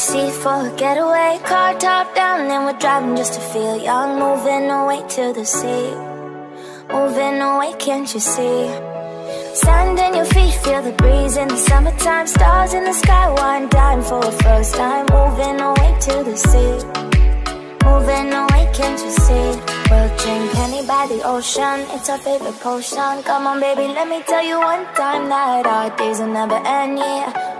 for a getaway Car top down and we're driving just to feel young. Moving away to the sea. Moving away, can't you see? Sand in your feet, feel the breeze in the summertime. Stars in the sky, one dime for a first time. Moving away to the sea. Moving away, can't you see? We'll drink honey by the ocean. It's our favorite potion. Come on baby, let me tell you one time That our days will never end, yeah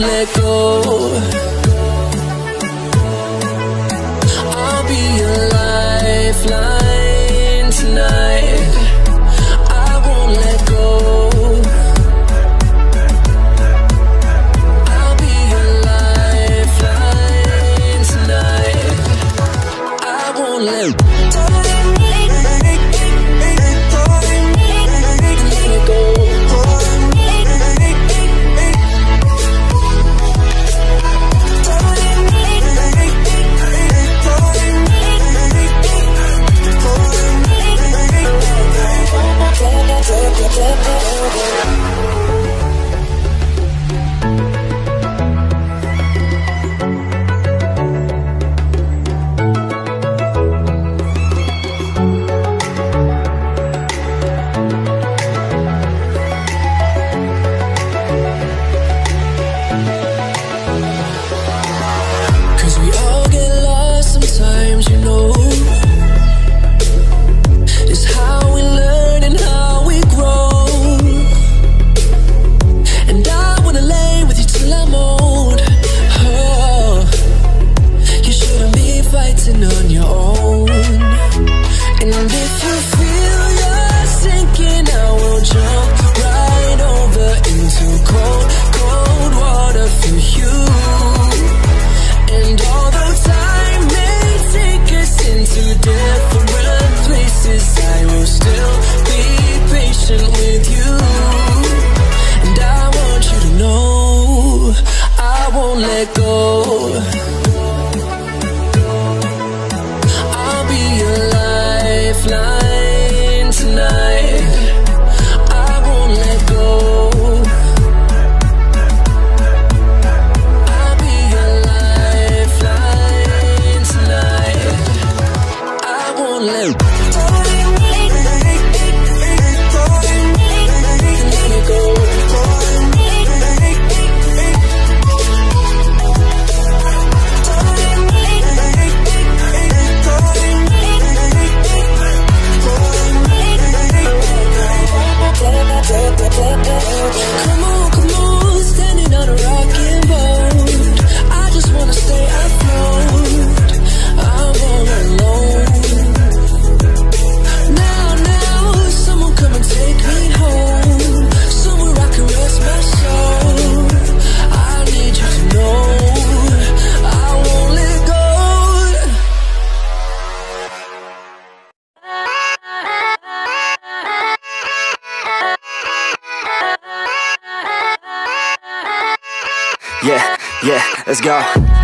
let go. live. Let's go